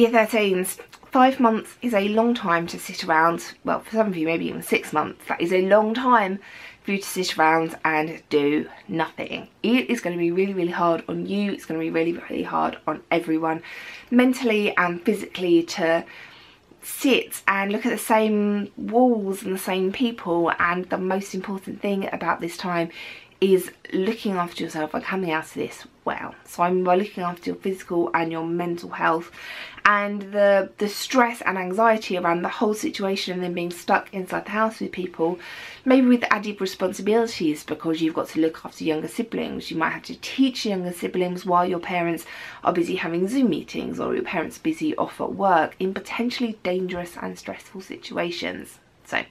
Year 13s, five months is a long time to sit around, well for some of you maybe even six months, that is a long time for you to sit around and do nothing. It is going to be really really hard on you, it's going to be really really hard on everyone mentally and physically to sit and look at the same walls and the same people. And the most important thing about this time is looking after yourself and coming out of this well. So I mean by looking after your physical and your mental health and the the stress and anxiety around the whole situation and then being stuck inside the house with people maybe with added responsibilities because you've got to look after younger siblings you might have to teach younger siblings while your parents are busy having zoom meetings or your parents are busy off at work in potentially dangerous and stressful situations so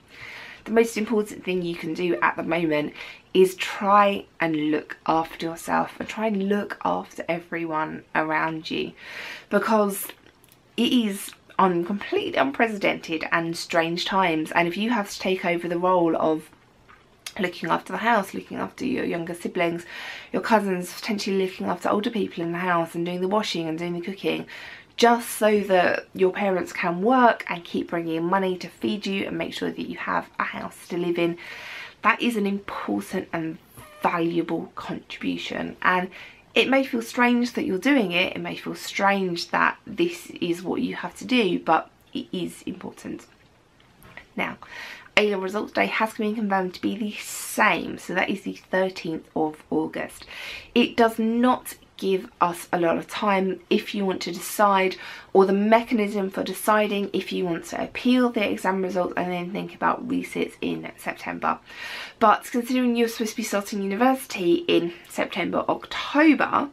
the most important thing you can do at the moment is try and look after yourself and try and look after everyone around you. Because it is on completely unprecedented and strange times. And if you have to take over the role of looking after the house, looking after your younger siblings, your cousins, potentially looking after older people in the house and doing the washing and doing the cooking, just so that your parents can work and keep bringing in money to feed you and make sure that you have a house to live in. That is an important and valuable contribution and it may feel strange that you're doing it, it may feel strange that this is what you have to do, but it is important. Now, A results day has been confirmed to be the same, so that is the 13th of August. It does not give us a lot of time if you want to decide or the mechanism for deciding if you want to appeal the exam results and then think about resits in September. But considering you're supposed to be starting university in September, October,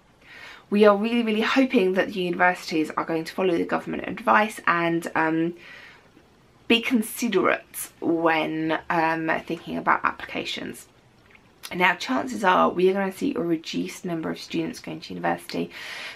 we are really, really hoping that the universities are going to follow the government advice and um, be considerate when um, thinking about applications. Now chances are we are going to see a reduced number of students going to university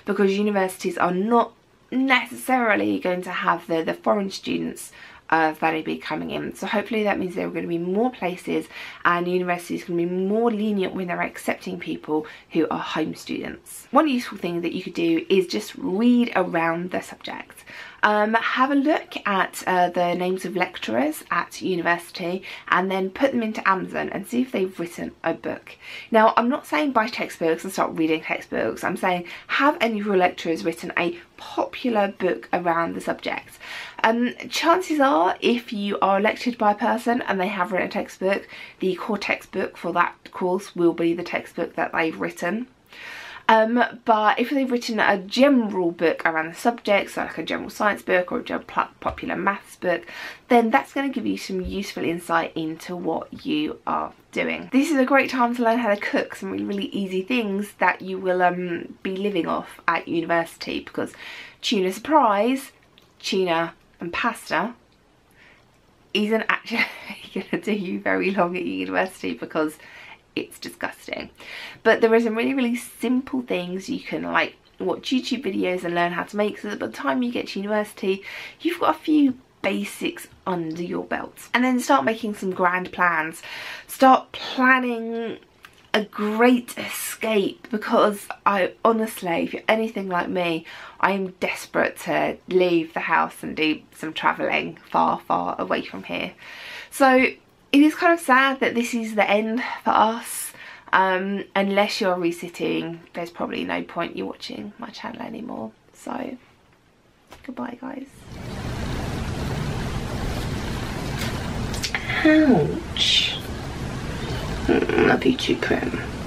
because universities are not necessarily going to have the, the foreign students uh, that will be coming in. So hopefully that means there are going to be more places and universities can be more lenient when they're accepting people who are home students. One useful thing that you could do is just read around the subject. Um, have a look at uh, the names of lecturers at university and then put them into Amazon and see if they've written a book. Now I'm not saying buy textbooks and start reading textbooks, I'm saying have any of your lecturers written a popular book around the subject. Um, chances are if you are elected by a person and they have written a textbook, the core textbook for that course will be the textbook that they've written. Um, but if they've written a general book around the subject, so like a general science book or a general popular maths book, then that's going to give you some useful insight into what you are doing. This is a great time to learn how to cook some really, really easy things that you will um, be living off at university because tuna surprise, tuna and pasta isn't actually going to do you very long at university because it's disgusting. But there are some really, really simple things you can like watch YouTube videos and learn how to make so that by the time you get to university, you've got a few basics under your belt. And then start making some grand plans. Start planning a great escape because I honestly, if you're anything like me, I am desperate to leave the house and do some travelling far, far away from here. So it is kind of sad that this is the end for us. Um, unless you're resitting, there's probably no point you watching my channel anymore. So, goodbye guys. Ouch. Mm, love you too, Prim.